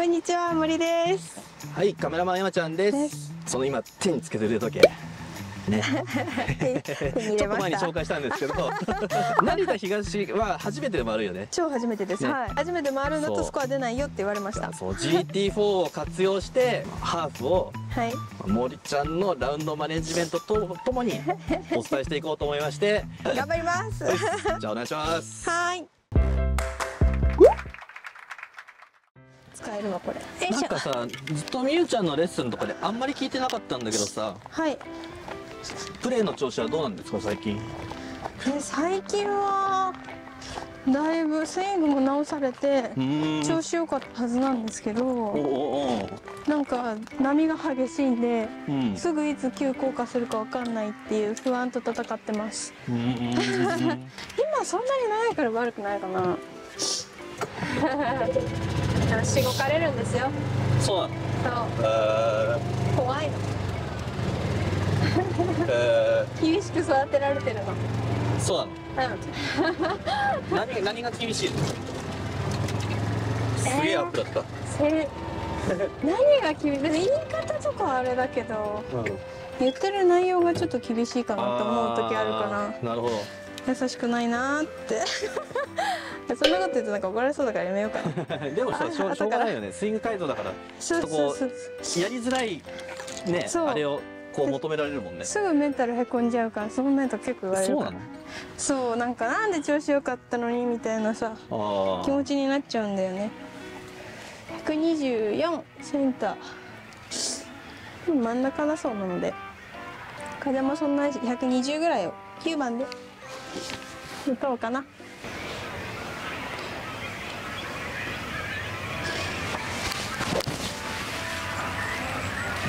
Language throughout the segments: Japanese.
こんにちは森です。はいカメラマン山ちゃんです。その今手につけてる腕時計。ね。ちょっと前に紹介したんですけど。成田東は初めてで回るよね。超初めてです、ね。はい。初めて回るんだそう。とスコア出ないよって言われました。そう GT4 を活用してハーフをはい。森ちゃんのラウンドマネジメントとともにお伝えしていこうと思いまして。頑張ります。じゃあお願いします。はい使えるのこれ。なんかさずっとみゆちゃんのレッスンとかであんまり聞いてなかったんだけどさはい。プレーの調子はどうなんですか最近？で最近はだいぶスイングも直されて調子良かったはずなんですけおどなんか波が激しいんでうん。すぐいつ急降下するかわかんないっていう不安と戦ってます。今そんなに長いから悪くないかなしごかれるんですよ。そうなの？そう。え怖いの。ー。え厳しく育てられてるの。ーそうなの？うん。何何が厳しいの？すげえアップだった、せ何が厳しい？言い方とかはあれだけど言ってる内容がちょっと厳しいかなと思う時あるかあーなるほど。な優しくないなーって そんなこと言うとなんか怒られそうだからやめようかな。でもさししょうがないよね。スイング態度だからちょっとこそうう。やりづらいねあれをこう求められるもんね。すぐメンタルへこんじゃうからそのメンタル結構言われるから。そうなの？そうなんかなんで調子良かったのにみたいなさあ気持ちになっちゃうんだよね。124センター。真ん中だそうなので。風もそんな120ぐらいを。9番で打とうかな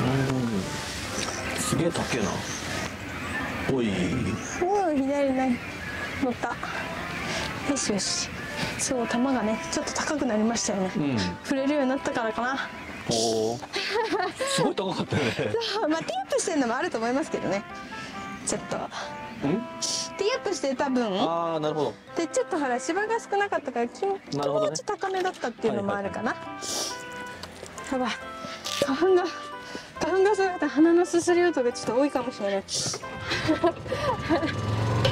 うんすげえ高えな。おい。おお左ない乗った。よしよし。そう球がねちょっと高くなりましたよね。うん。触れるようになったからかな。おー。すごい高かったよね。まあティーアップしてるのもあると思いますけどね。ちょっと。うん？ティーアップしてた分。ああなるほど。でちょっとほら芝が少なかったから気気持ち高めだったっていうのもあるかな、やばい。花粉が花粉が鼻のすすり音がちょっと多いかもしれない。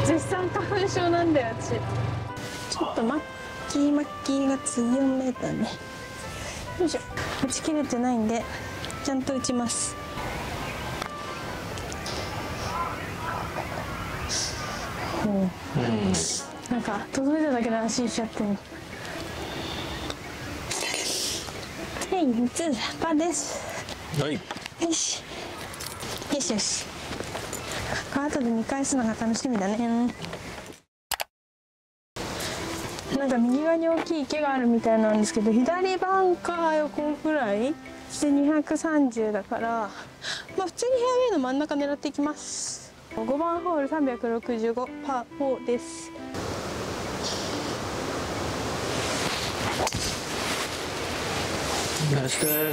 絶賛花粉症なんだよ私ち。ょっとマッキーマッキーが強めだね。よいしょ。打ち切れてないんでちゃんと打ちます。うん。うんなんか届いただけで安心しちゃってる。はい3つパーです。はいよし。よしよし。後で見返すのが楽しみだね。なんか右側に大きい池があるみたいなんですけど左バンカー横くらい。で230だから。まあ普通にフェアウェイの真ん中狙っていきます。5番ホール365パー4です。ナイスで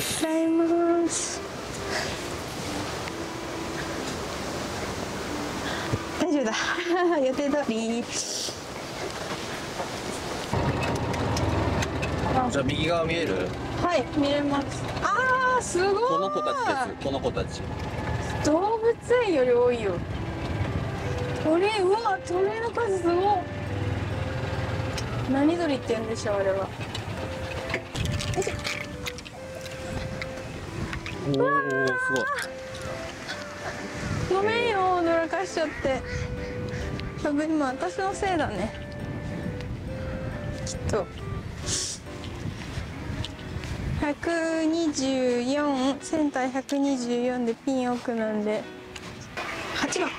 す大丈夫だ。予定通り。じゃあ右側見える？はい見れます。あーすごい。この子たちです。この子たち。動物園より多いよ。鳥うわ鳥の数すごい。何鳥って言うんでしょうあれは。よいしょおおすごい。ごめんよ驚かしちゃって。多分今私のせいだね。きっと。124センター124でピン奥なんで。8番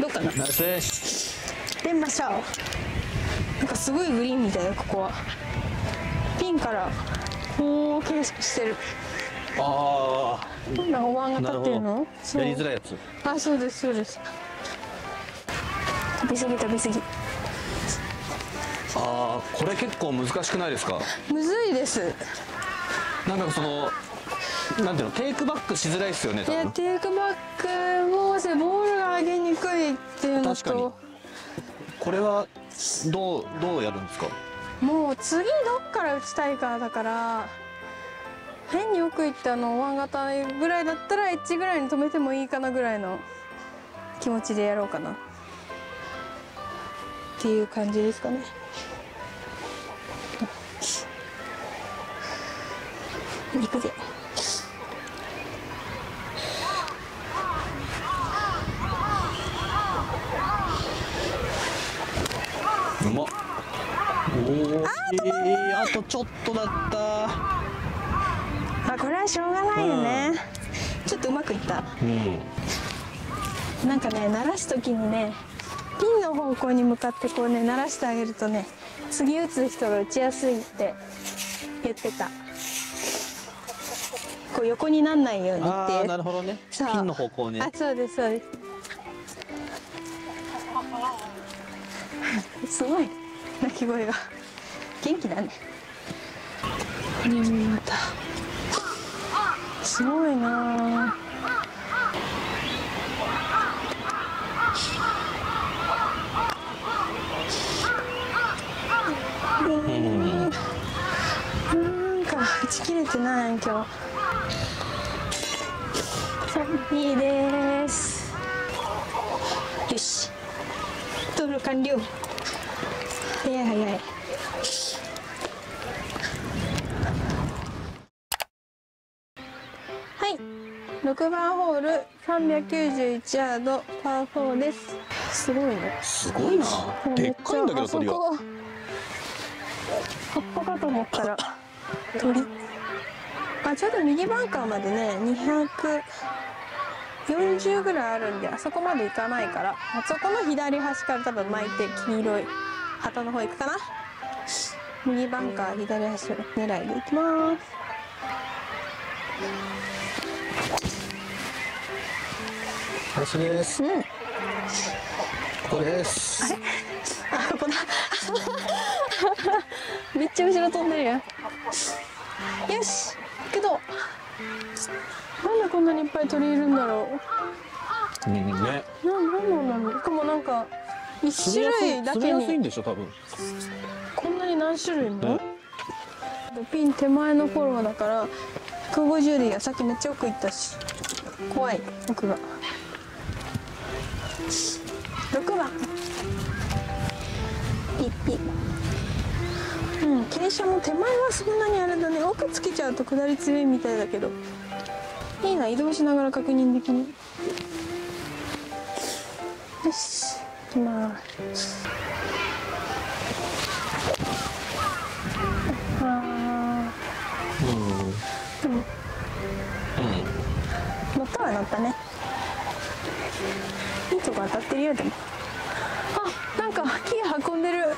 どうかなナイスです出ましょう。なんかすごいグリーンみたいよここは。ピンからこう景色してる。あこんなお椀が立ってるのやりづらいやつ。あそうですそうです。飛びすぎ飛びすぎ。ああこれ結構難しくないですか？むずいです。なんかそのなんていうのテイクバックしづらいですよね多いや分。テイクバックもしボールが確かに。とこれはどうどうやるんですか？もう次どっから打ちたいかだから変に奥行ったのワン型ぐらいだったらエッジぐらいに止めてもいいかなぐらいの気持ちでやろうかな。っていう感じですかね。行くぜうまっおおああとちょっとだった。あこれはしょうがないよね、ちょっとうまくいった。うん。なんかね鳴らす時にねピンの方向に向かってこうね鳴らしてあげるとね次打つ人が打ちやすいって言ってた。こう横になんないようにっていう。なるほどね。ピンの方向ね。あそうですそうです。すごい。鳴き声が元気だね。これもまた。すごいな。あうん。なんか打ち切れてない今日。いいです。よし。登録完了。早い早い391ヤードパー4です。すごいね。すごいな。でっかいんだけど鳥があそこ。葉っぱかと思ったら。鳥。あちょうど右バンカーまでね240ぐらいあるんであそこまで行かないから。あそこの左端から多分巻いて黄色い旗の方行くかな。右バンカー左端狙いで行きます林です。うん。ここです。あここだ。めっちゃ後ろ飛んでるよよし。けど。なんでこんなにいっぱい鳥いるんだろう。うんね。ななんなんだろう。しかもなんか一種類だけに。でしょ多分。こんなに何種類も？ね。ピン手前のフォローだから150でいいやさっきめっちゃ奥行ったし怖い奥が6番。ピッピ。うん傾斜も手前はそんなにあれだね。奥つけちゃうと下り強いみたいだけど。いいな移動しながら確認できる。よし行きます。あうん。ーうん。乗ったは乗ったねいいとこ当たってるよでも。あなんか木運んでる。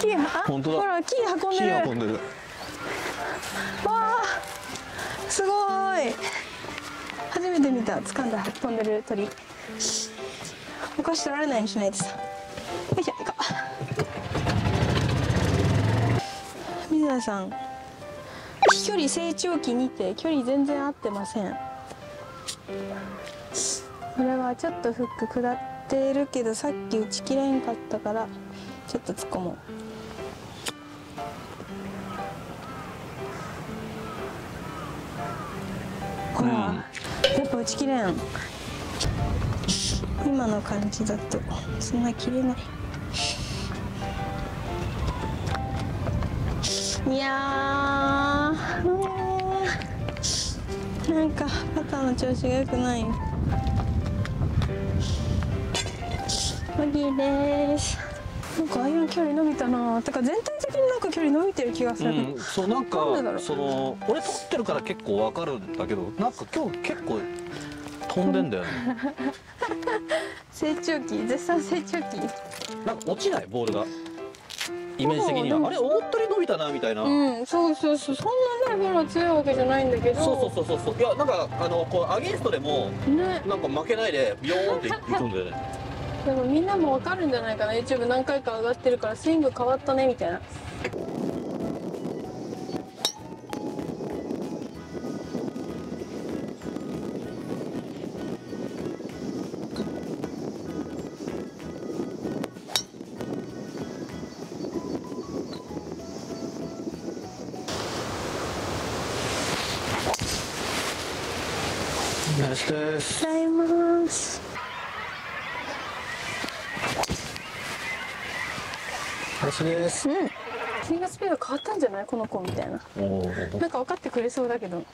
木あ本当だ。ほら木運ん木でる。運んでる。わあすごい。初めて見た。掴んだ飛んでる鳥。お菓子取られないようにしないとさ。よいしょ行こう。水田さん。飛距離成長期にて距離全然合ってませんこれはちょっとフック下ってるけどさっき打ち切れんかったからちょっと突っ込もう。ほら、やっぱ打ち切れん。今の感じだとそんな切れない。いやー。なんかパターの調子が良くないマギーです。なんかアイアン距離伸びたな。てか全体的になんか距離伸びてる気がする、うん、そうなんかその俺撮ってるから結構わかるんだけどなんか今日結構飛んでんだよね。成長期絶賛成長期。なんか落ちないボールが。イメージ的には。あれ思ったより伸びたなみたいな、うんそうそうそう。そんなねフォロー強いわけじゃないんだけど。そうそうそうそうそう。いやなんかあのこうアゲンストでもね。なんか負けないでビヨーンっていくんだよねでもみんなもわかるんじゃないかな YouTube 何回か上がってるからスイング変わったねみたいな。ナイいます。ございますナイスですうん。スイングスピード変わったんじゃない？この子みたいな。なんか分かってくれそうだけど